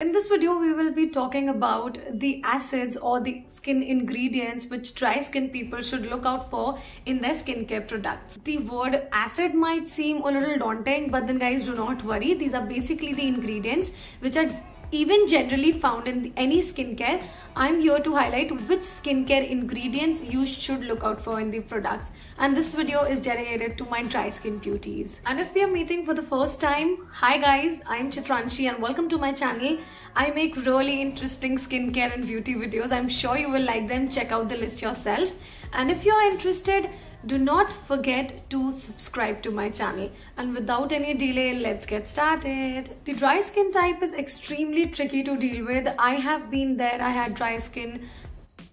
In this video, we will be talking about the acids or the skin ingredients which dry skin people should look out for in their skincare products. The word acid might seem a little daunting, but then guys do not worry. These are basically the ingredients which are even generally found in any skincare i'm here to highlight which skincare ingredients you should look out for in the products. And this video is dedicated to my dry skin beauties. And if we are meeting for the first time hi guys i'm chitranshi and welcome to my channel. I make really interesting skincare and beauty videos. I'm sure you will like them. Check out the list yourself. And if you're interested do not forget to subscribe to my channel. And without any delay let's get started. The dry skin type is extremely tricky to deal with. I have been there. I had dry skin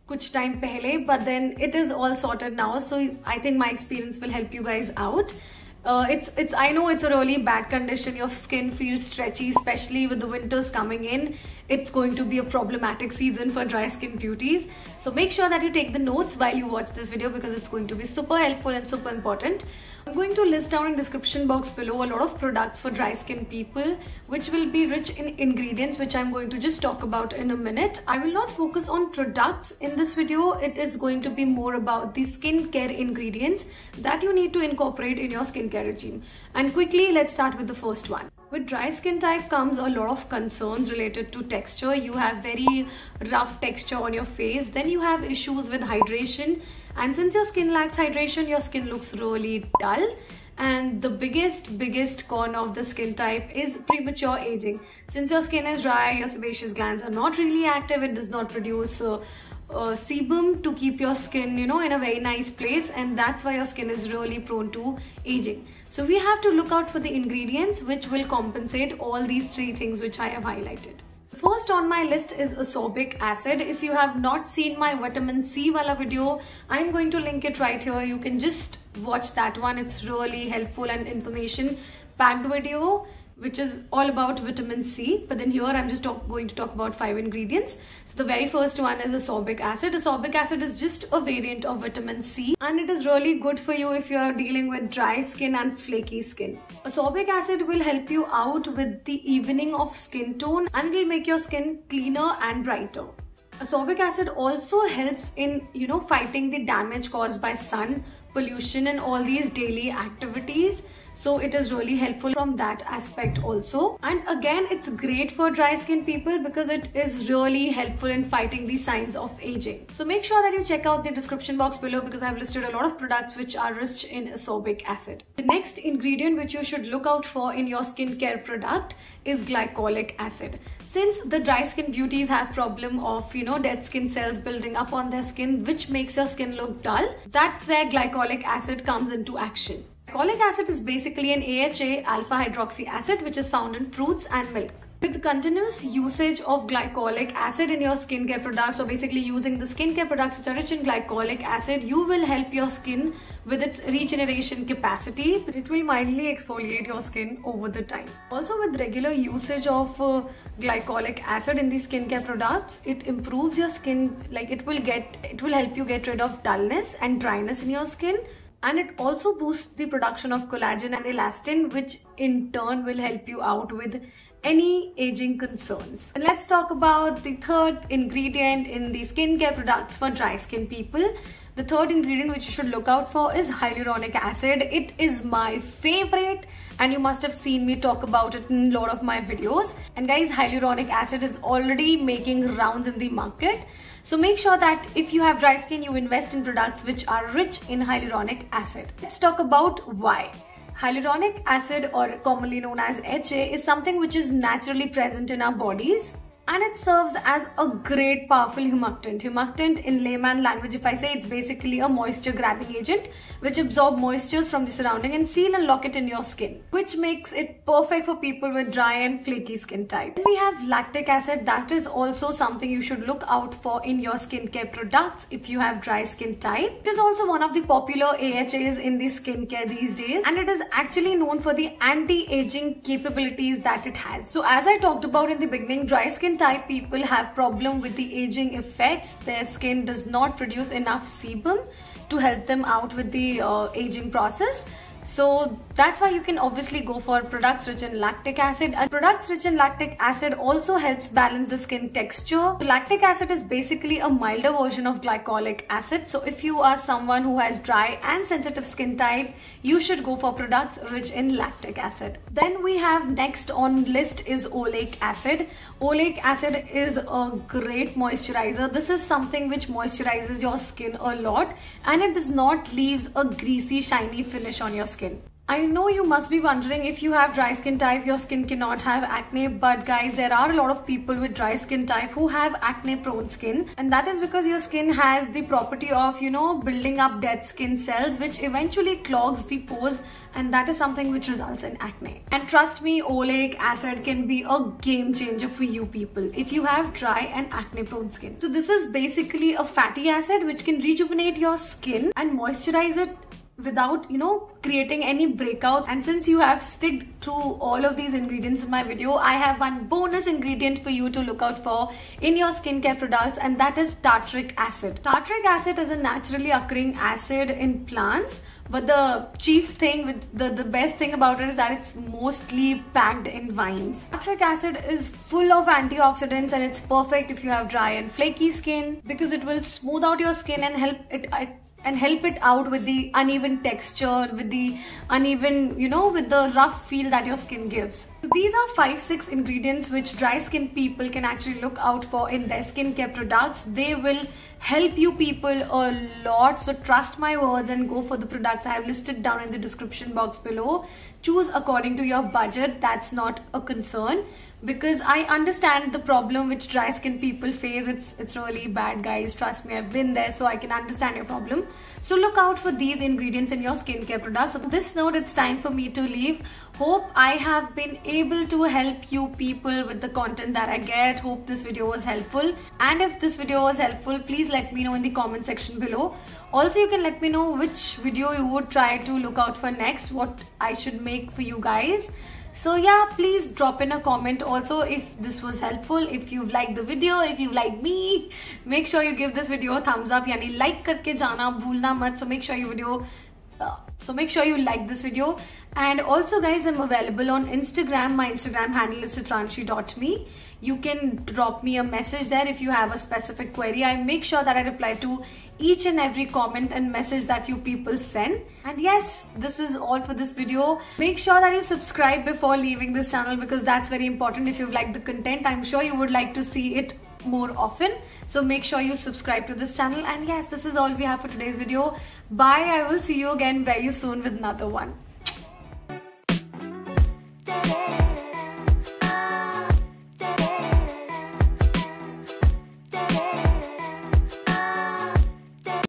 kuch time pehle but then it is all sorted now. So i think my experience will help you guys out uh, it's it's i know it's a really bad condition. Your skin feels stretchy especially with the winters coming in. It's going to be a problematic season for dry skin beauties. So make sure that you take the notes while you watch this video because it's going to be super helpful and super important I'm going to list down in description box below a lot of products for dry skin people which will be rich in ingredients which I'm going to just talk about in a minute. I will not focus on products in this video. It is going to be more about the skincare ingredients that you need to incorporate in your skincare regime. And quickly let's start with the first one. With dry skin type comes a lot of concerns related to texture. You have very rough texture on your face. Then you have issues with hydration and since your skin lacks hydration your skin looks really dull and the biggest biggest con of the skin type is premature aging since your skin is dry your sebaceous glands are not really active it does not produce uh, uh, sebum to keep your skin you know in a very nice place and that's why your skin is really prone to aging so we have to look out for the ingredients which will compensate all these three things which i have highlighted First on my list is ascorbic acid. If you have not seen my vitamin C wala video, I'm going to link it right here. You can just watch that one. It's really helpful and information packed video which is all about vitamin C. But then here I'm just talk, going to talk about five ingredients. So the very first one is ascorbic acid. Ascorbic acid is just a variant of vitamin C and it is really good for you if you are dealing with dry skin and flaky skin. Ascorbic acid will help you out with the evening of skin tone and will make your skin cleaner and brighter. Ascorbic acid also helps in, you know, fighting the damage caused by sun, pollution and all these daily activities. So it is really helpful from that aspect also. And again it's great for dry skin people because it is really helpful in fighting the signs of aging. So make sure that you check out the description box below because i've listed a lot of products which are rich in ascorbic acid. The next ingredient which you should look out for in your skincare product is glycolic acid since the dry skin beauties have problem of you know dead skin cells building up on their skin which makes your skin look dull that's where glycolic acid comes into action Glycolic acid is basically an AHA alpha hydroxy acid which is found in fruits and milk. With continuous usage of glycolic acid in your skincare products or basically using the skincare products which are rich in glycolic acid, you will help your skin with its regeneration capacity. It will mildly exfoliate your skin over the time. Also with regular usage of uh, glycolic acid in the skincare products, it improves your skin like it will get, it will help you get rid of dullness and dryness in your skin and it also boosts the production of collagen and elastin which in turn will help you out with any aging concerns. And let's talk about the third ingredient in the skincare products for dry skin people. The third ingredient which you should look out for is hyaluronic acid. It is my favorite and you must have seen me talk about it in a lot of my videos. And guys, hyaluronic acid is already making rounds in the market. So make sure that if you have dry skin, you invest in products which are rich in hyaluronic acid. Let's talk about why. Hyaluronic acid or commonly known as HA is something which is naturally present in our bodies and it serves as a great powerful humectant. Humectant in layman language if I say it's basically a moisture grabbing agent which absorb moistures from the surrounding and seal and lock it in your skin which makes it perfect for people with dry and flaky skin type. We have lactic acid that is also something you should look out for in your skincare products if you have dry skin type. It is also one of the popular AHAs in the skincare these days and it is actually known for the anti-aging capabilities that it has. So as I talked about in the beginning dry skin type people have problem with the aging effects. Their skin does not produce enough sebum to help them out with the uh, aging process. So that's why you can obviously go for products rich in lactic acid and products rich in lactic acid also helps balance the skin texture. Lactic acid is basically a milder version of glycolic acid. So if you are someone who has dry and sensitive skin type, you should go for products rich in lactic acid. Then we have next on list is oleic acid. Oleic acid is a great moisturizer. This is something which moisturizes your skin a lot and it does not leaves a greasy shiny finish on your skin. I know you must be wondering if you have dry skin type, your skin cannot have acne. But guys, there are a lot of people with dry skin type who have acne prone skin. And that is because your skin has the property of, you know, building up dead skin cells, which eventually clogs the pores. And that is something which results in acne. And trust me, oleic acid can be a game changer for you people if you have dry and acne prone skin. So this is basically a fatty acid which can rejuvenate your skin and moisturize it without you know creating any breakouts and since you have stick to all of these ingredients in my video i have one bonus ingredient for you to look out for in your skincare products and that is tartaric acid tartaric acid is a naturally occurring acid in plants but the chief thing with the, the best thing about it is that it's mostly packed in vines. Tartaric acid is full of antioxidants and it's perfect if you have dry and flaky skin because it will smooth out your skin and help it, it and help it out with the uneven texture, with the uneven, you know, with the rough feel that your skin gives. So these are 5-6 ingredients which dry skin people can actually look out for in their skincare products. They will help you people a lot. So trust my words and go for the products I have listed down in the description box below. Choose according to your budget. That's not a concern because I understand the problem which dry skin people face. It's, it's really bad guys. Trust me, I've been there so I can understand your problem. So look out for these ingredients in your skincare products. This note, it's time for me to leave. Hope I have been able to help you people with the content that I get. Hope this video was helpful. And if this video was helpful, please let me know in the comment section below. Also, you can let me know which video you would try to look out for next, what I should make for you guys. So yeah please drop in a comment. Also if this was helpful if you liked the video if you like me make sure you give this video a thumbs up yani like karke jana bhulna mat. So make sure you video uh, so make sure you like this video. And also guys i'm available on instagram. My instagram handle is chitranshi.me you can drop me a message there if you have a specific query. I make sure that i reply to each and every comment and message that you people send. And yes this is all for this video. Make sure that you subscribe before leaving this channel because that's very important. If you've liked the content i'm sure you would like to see it more often. So make sure you subscribe to this channel. And yes this is all we have for today's video. Bye. I will see you again very soon with another one